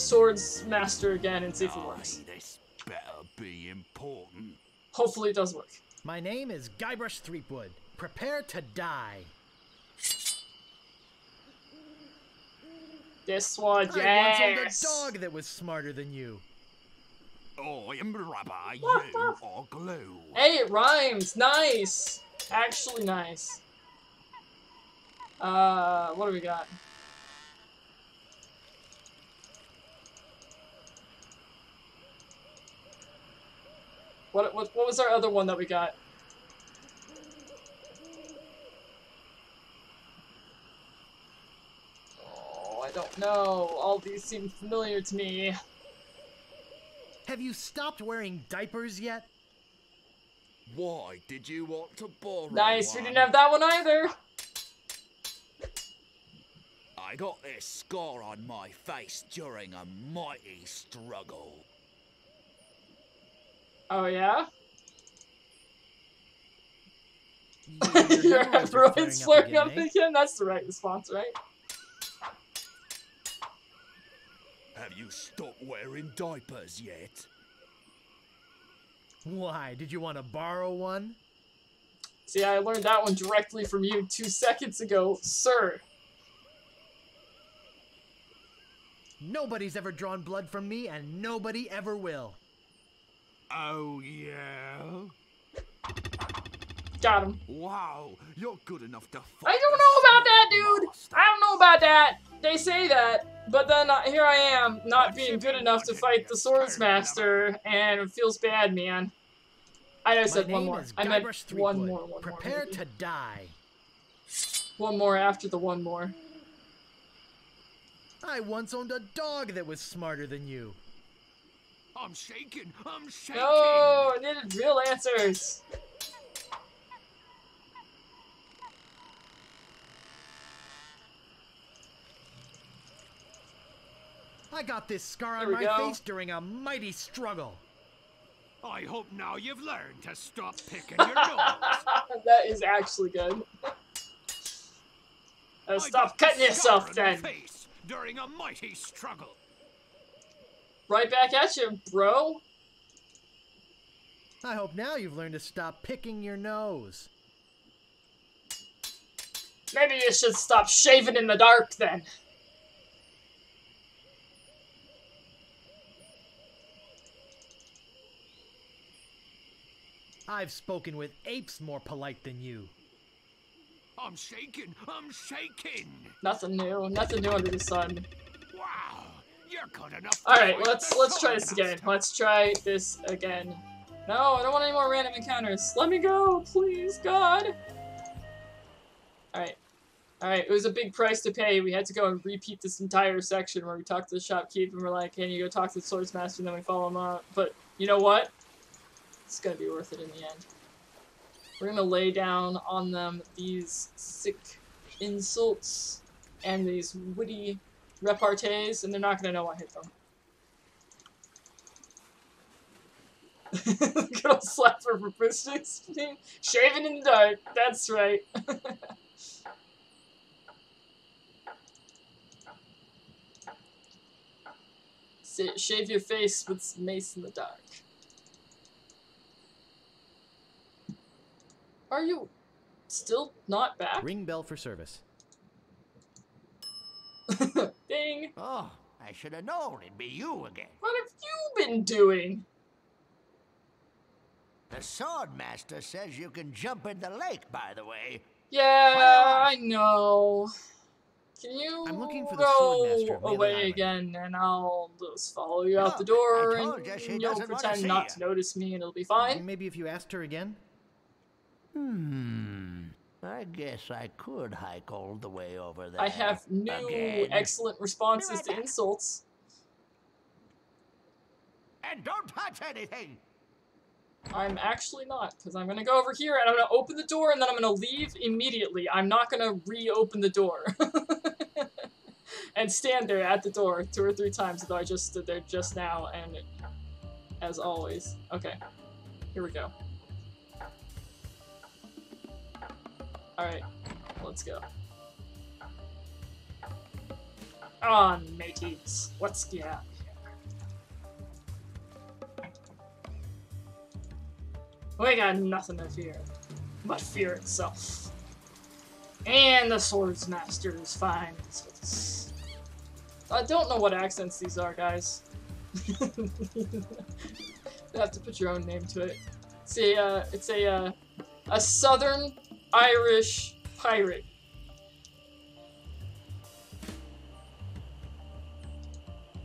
Swords Master again and see if it works. This better be important. Hopefully it does work. My name is Guybrush Threepwood. Prepare to die. This one, I once owned yes! a dog that was smarter than you. I am rubber, you are glue. Hey, it rhymes! Nice! Actually nice. Uh, what do we got? What, what, what was our other one that we got? Oh, I don't know. All these seem familiar to me. Have you stopped wearing diapers yet? Why did you want to borrow Nice, we didn't have that one either. I got this scar on my face during a mighty struggle. Oh, yeah? Your Your hemorrhoids are hemorrhoids flaring flaring up eh? again? That's the right response, right? Have you stopped wearing diapers yet? Why? Did you want to borrow one? See, I learned that one directly from you two seconds ago, sir. Nobody's ever drawn blood from me, and nobody ever will. Oh, yeah? Got him. Wow, you're good enough to I don't know about that, dude. Master. I don't know about that. They say that, but then uh, here I am, not being good enough to fight the Swords Master, and it feels bad, man. I know I said one more. I meant Guybrush one more. One Prepare more. maybe. to die. One more after the one more. I once owned a dog that was smarter than you. I'm shaking, I'm shaking. No, I needed real answers. I got this scar on my go. face during a mighty struggle. I hope now you've learned to stop picking your nose. that is actually good. Stop cutting yourself then. face during a mighty struggle. Right back at you, bro. I hope now you've learned to stop picking your nose. Maybe you should stop shaving in the dark then. I've spoken with apes more polite than you. I'm shaking, I'm shaking. Nothing new. Nothing new under the sun. All right, let's let's try this again. Let's try this again. No, I don't want any more random encounters. Let me go, please, God. All right, all right. It was a big price to pay. We had to go and repeat this entire section where we talked to the shopkeep and we're like, "Can you go talk to the swords master?" And then we follow him up. But you know what? It's gonna be worth it in the end. We're gonna lay down on them these sick insults and these witty repartees, and they're not gonna know I hit them. Good old slapper for boosting. Shaving in the dark. That's right. Shave your face with mace in the dark. Are you still not back? Ring bell for service. Ding. Oh, I should have known it'd be you again. What have you been doing? The sword master says you can jump in the lake, by the way. Yeah, I know. Can you I'm looking for the go Swordmaster of Melee away Island. again, and I'll just follow you out the door, and you you'll doesn't wanna pretend not ya. to notice me, and it'll be fine. Maybe if you asked her again? Hmm. I guess I could hike all the way over there. I have new again. excellent responses right to back. insults. And don't touch anything. I'm actually not, because I'm gonna go over here and I'm gonna open the door and then I'm gonna leave immediately. I'm not gonna reopen the door. and stand there at the door two or three times, though I just stood there just now, and as always. Okay, here we go. Alright, let's go. on, mateys. Let's here. We got nothing to fear, but fear itself. And the Swords Master is fine. I don't know what accents these are, guys. you have to put your own name to it. It's a, uh, it's a, uh, a Southern Irish pirate.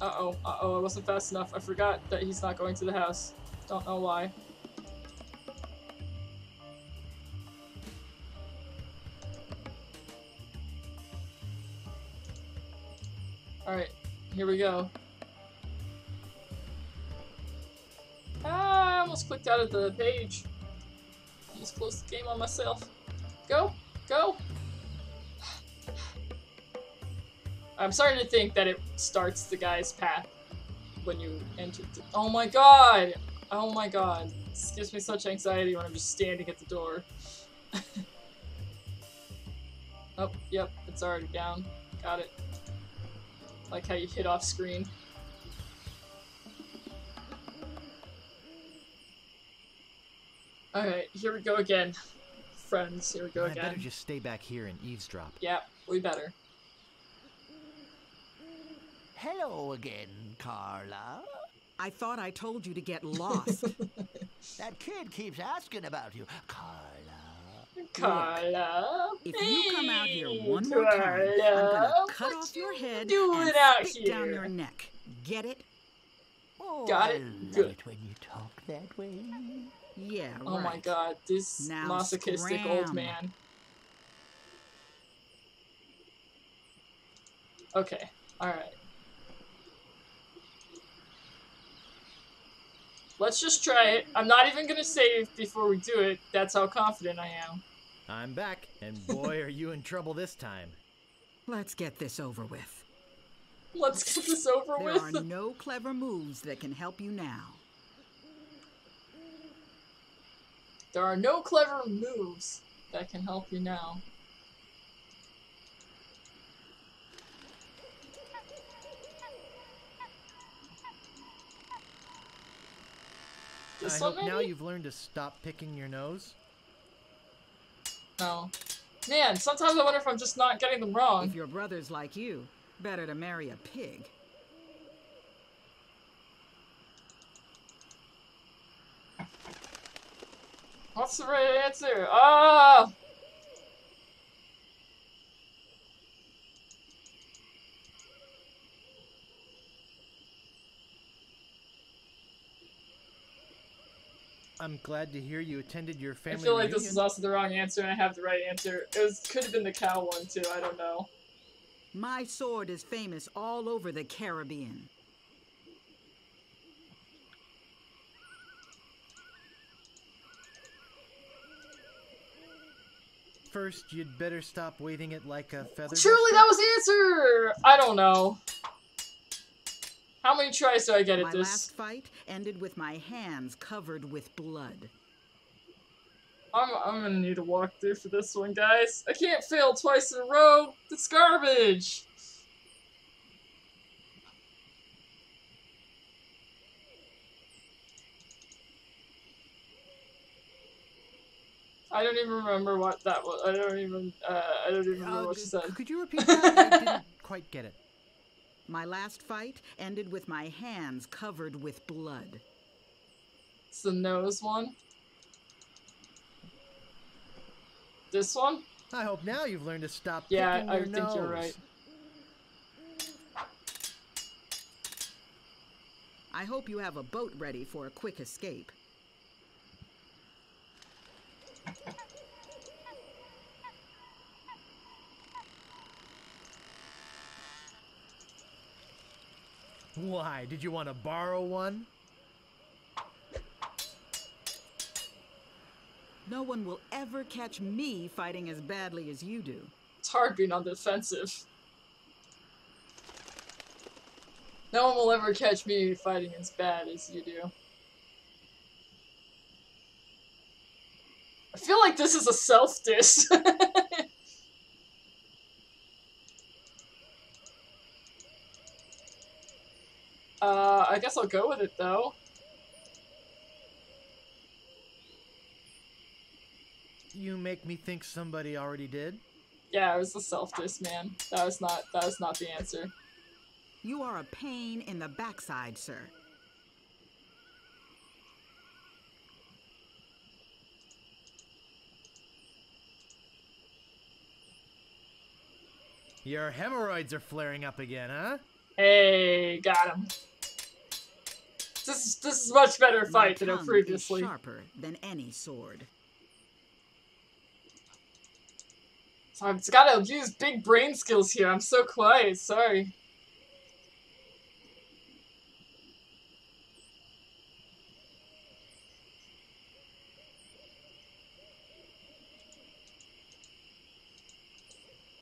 Uh-oh, uh-oh, I wasn't fast enough. I forgot that he's not going to the house. Don't know why. Alright, here we go. Ah, I almost clicked out of the page. Just closed the game on myself. Go, go! I'm starting to think that it starts the guy's path when you enter. The oh my god! Oh my god. This gives me such anxiety when I'm just standing at the door. oh, yep, it's already down. Got it. Like how you hit off screen. Alright, here we go again. Friends, here we go I again. better just stay back here and eavesdrop. Yeah, we better. Hello again, Carla. I thought I told you to get lost. That kid keeps asking about you. Carla. Carla. If you come out here one more time, I'm gonna cut off your head doing and out spit down your neck. Get it? Oh, Got I it? love Good. it when you talk that way. Yeah, Oh my god, this Now masochistic old man. Okay, alright. Let's just try it. I'm not even gonna save before we do it. That's how confident I am. I'm back, and boy, are you in trouble this time. Let's get this over with. Let's get this over There with. are no clever moves that can help you now. There are no clever moves that can help you now. I This hope one now you've learned to stop picking your nose. No. Man, sometimes I wonder if I'm just not getting them wrong. If your brother's like you, better to marry a pig. What's the right answer? Ah! I'm glad to hear you attended your family. I family feel like this reunion. is also the wrong answer and I have the right answer. It was could have been the cow one too, I don't know. My sword is famous all over the Caribbean. First, you'd better stop waving it like a feather. Surely duster. that was the answer! I don't know. How many tries do I get at My this? last fight ended with my hands covered with blood. I'm, I'm gonna need a walkthrough for this one, guys. I can't fail twice in a row. It's garbage. I don't even remember what that was. I don't even. Uh, I don't even remember Uh, what she said. Could you repeat that? I didn't quite get it. My last fight ended with my hands covered with blood. It's the nose one. This one? I hope now you've learned to stop Yeah, I your think you're right. I hope you have a boat ready for a quick escape. Why? Did you want to borrow one? No one will ever catch me fighting as badly as you do. It's hard being on the defensive. No one will ever catch me fighting as bad as you do. I feel like this is a self Uh, I guess I'll go with it though. You make me think somebody already did. Yeah, it was the self diss man. That was not that was not the answer. You are a pain in the backside, sir. Your hemorrhoids are flaring up again, huh? Hey, got him. This is this is much better fight than it tongue previously. Is sharper than any sword. So I've gotta use big brain skills here. I'm so quiet. Sorry.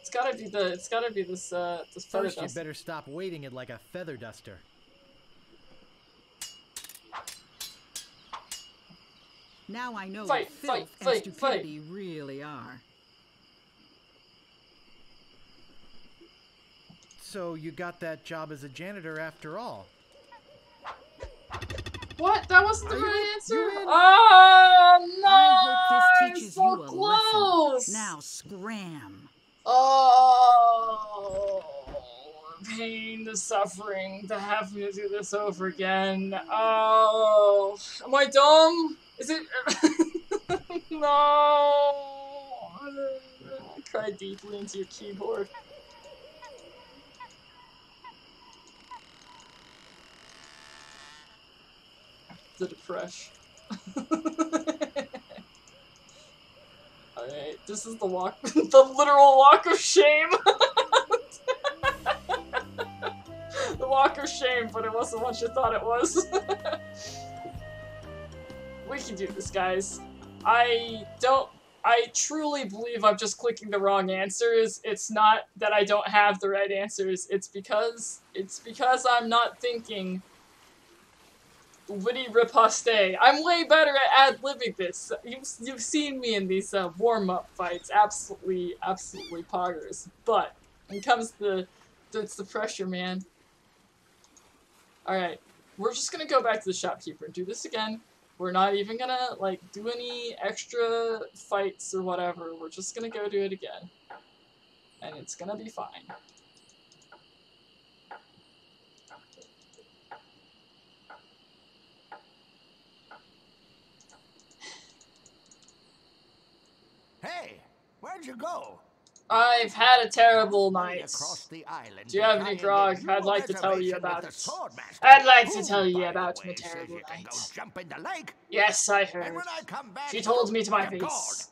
It's gotta be the. It's gotta be this. Uh, this feather First, you better stop waiting it like a feather duster. Now I know Fight, what fight, filth and fight, fight. stupidity really are. So you got that job as a janitor after all. What? That wasn't the Are right in? answer. You're in. Oh ah, no! I hope this teaches so you a close. lesson. Now scram. Oh, the pain, the suffering, to have me do this over again. Oh, am I dumb? Is it? no. I cried deeply into your keyboard. The depression. Alright, this is the walk, the literal walk of shame. the walk of shame, but it wasn't what you thought it was. We can do this, guys. I don't. I truly believe I'm just clicking the wrong answers. It's not that I don't have the right answers. It's because it's because I'm not thinking witty riposte. I'm way better at ad-libbing this. You've, you've seen me in these uh, warm-up fights. Absolutely, absolutely poggers. But when it comes to the, it's the pressure, man. Alright, we're just gonna go back to the shopkeeper and do this again. We're not even gonna, like, do any extra fights or whatever. We're just gonna go do it again. And it's gonna be fine. Hey, where'd you go? I've had a terrible night. Across the island. Do you have any grog? I'd like to tell you about with it. I'd like to oh, tell you about my terrible night. Jump in the lake, Yes, I and heard. when I come back, She told me to my you're face.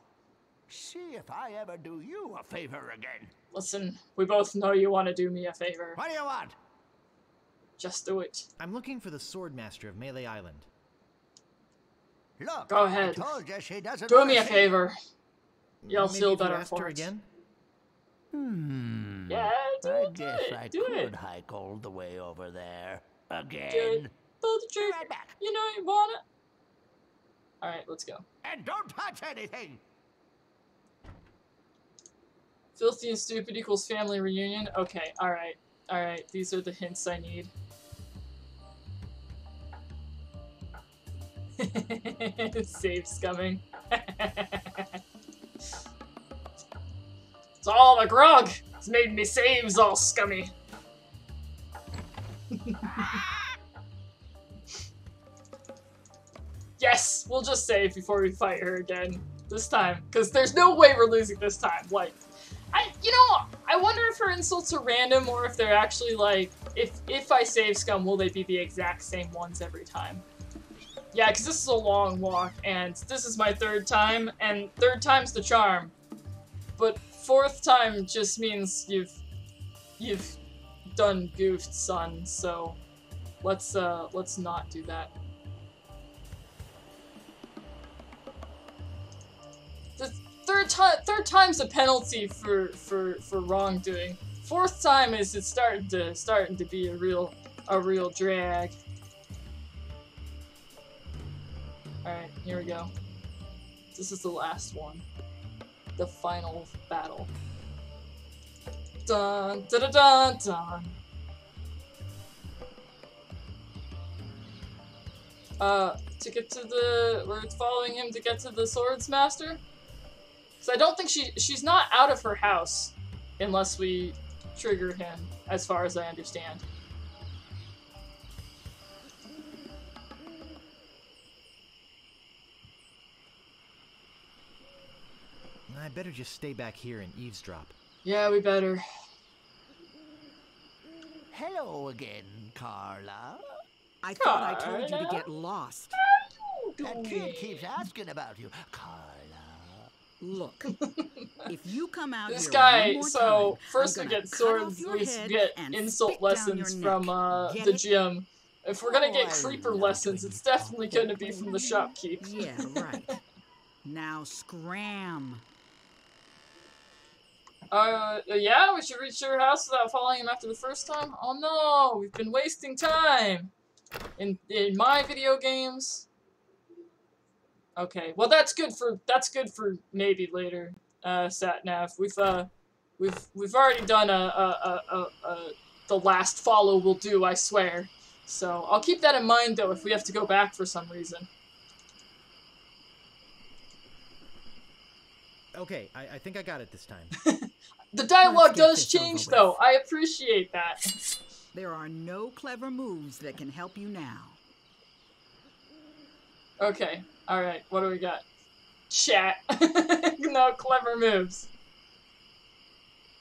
See if I ever do you a favor again. Listen, we both know you want to do me a favor. What do you want? Just do it. I'm looking for the Swordmaster of Melee Island. Look, Go ahead. I told you she doesn't Do me a favor. You'll Maybe feel better for it. again. Hmm. Yeah, do I it, do guess it, I do could it. hike all the way over there again. Pull the Be right back. You know you want it. Alright, let's go. And don't touch anything. Filthy and stupid equals family reunion. Okay, alright. Alright, these are the hints I need. Save scumming. it's all the grog. It's made me saves all scummy. yes, we'll just save before we fight her again this time, because there's no way we're losing this time. Like, I, you know, I wonder if her insults are random or if they're actually like, if if I save scum, will they be the exact same ones every time? Yeah, because this is a long walk, and this is my third time, and third time's the charm. But fourth time just means you've you've done goofed, son. So let's uh let's not do that. The third time third time's a penalty for for for wrongdoing. Fourth time is it's starting to starting to be a real a real drag. Alright, here we go. This is the last one. The final battle. Dun dun dun dun. Uh, to get to the, we're following him to get to the Swords Master. So I don't think she, she's not out of her house, unless we trigger him, as far as I understand. I better just stay back here and eavesdrop. Yeah, we better. Hello again, Carla. I thought I told you to get lost. That kid keeps asking about you, Carla. Look, if you come out This here guy, one more so time, first we get cut swords, we get insult lessons from uh, the gym. If we're gonna Oh, get creeper lessons, it's definitely gonna be from the shopkeep. Yeah, right. now scram. Uh, yeah, we should reach your house without following him after the first time? Oh no, we've been wasting time! In, in my video games? Okay, well that's good for, that's good for maybe later, uh, Satnav. We've, uh, we've, we've already done a, a, a, a, the last follow will do, I swear. So, I'll keep that in mind though if we have to go back for some reason. Okay, I, I think I got it this time. The dialogue does change though, I appreciate that. There are no clever moves that can help you now. Okay, alright, what do we got? Chat. no clever moves.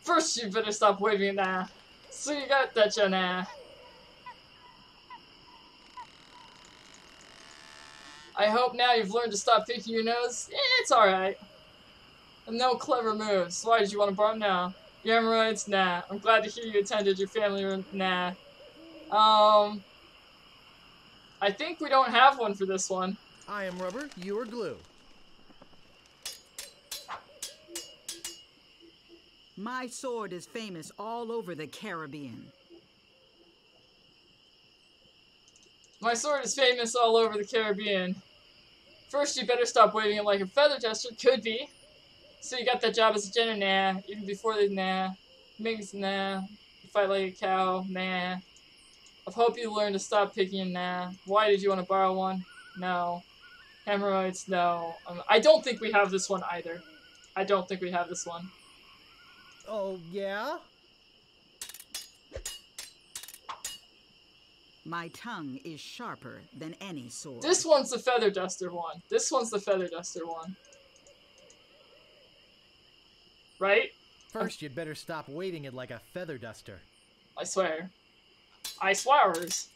First, you better stop waving nah. So you got that, ya nah. I hope now you've learned to stop picking your nose. Eh, it's alright. And no clever moves. Why did you want to borrow? No. Your hemorrhoids? Nah. I'm glad to hear you attended your family room. Nah. Um. I think we don't have one for this one. I am rubber, you are glue. My sword is famous all over the Caribbean. My sword is famous all over the Caribbean. First, you better stop waving it like a feather duster. Could be. So you got that job as a general, nah. Even before the nah. Mings, nah. You fight like a cow, nah. I hope you learn to stop picking a nah. Why did you want to borrow one? No. Hemorrhoids, no. Um, I don't think we have this one either. I don't think we have this one. Oh, yeah? My tongue is sharper than any sword. This one's the feather duster one. This one's the feather duster one. Right? First, you'd better stop waving it like a feather duster. I swear. I swears.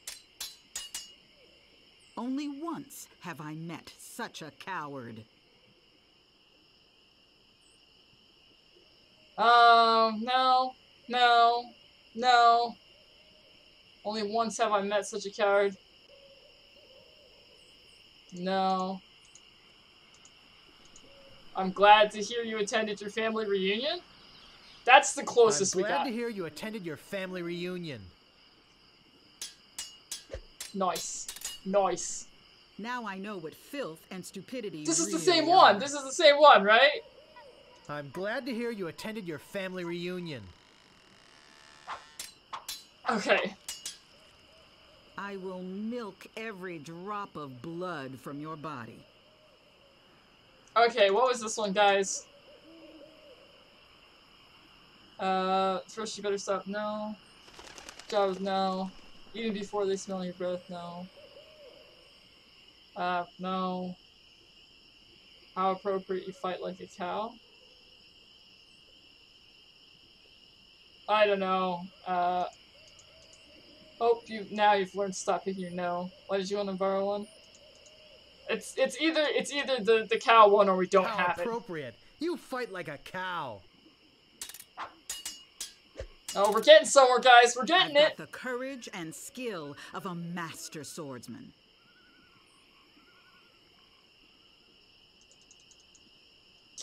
Only once have I met such a coward. Um, no, no, no. Only once have I met such a coward. No. I'm glad to hear you attended your family reunion. That's the closest I'm we glad to hear you attended your family reunion. Nice. Nice. Now I know what filth and stupidity This is the really same one. This is the same one, right? I'm glad to hear you attended your family reunion. Okay. I will milk every drop of blood from your body. Okay, what was this one, guys? Uh, first you better stop. No. Jobs, no. Even before they smell your breath, no. Uh, no. How appropriate you fight like a cow? I don't know. Uh, hope you now you've learned to stop picking your no. Why did you want to borrow one? It's it's either it's either the the cow one or we don't How have it. appropriate. You fight like a cow. Oh, we're getting somewhere, guys. We're getting I've it. the courage and skill of a master swordsman.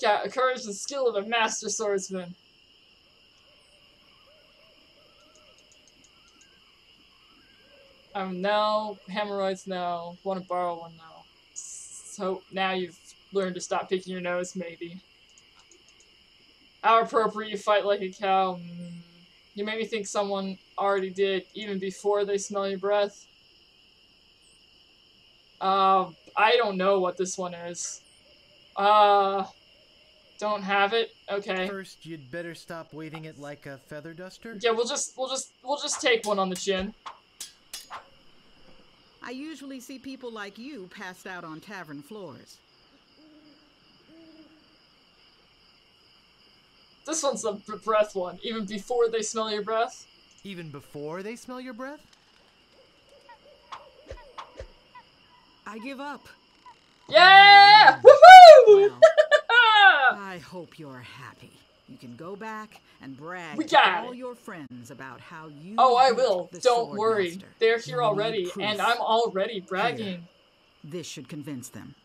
Yeah, courage and skill of a master swordsman. Um, no. Hemorrhoids, no. Want to borrow one, no. So now you've learned to stop picking your nose, maybe. How appropriate you fight like a cow. Mm. You make me think someone already did, even before they smell your breath. Um, I don't know what this one is. Uh, don't have it. Okay. First, you'd better stop waving it like a feather duster. Yeah, we'll just we'll just we'll just take one on the chin. I usually see people like you passed out on tavern floors. This one's the breath one. Even before they smell your breath. Even before they smell your breath? I give up. Yeah! Woohoo! Well, I hope you're happy. You can go back and brag We to got all it. your friends about how you. oh, I will. Don't worry. Swordmaster. They're here already, and I'm already bragging. This should convince them.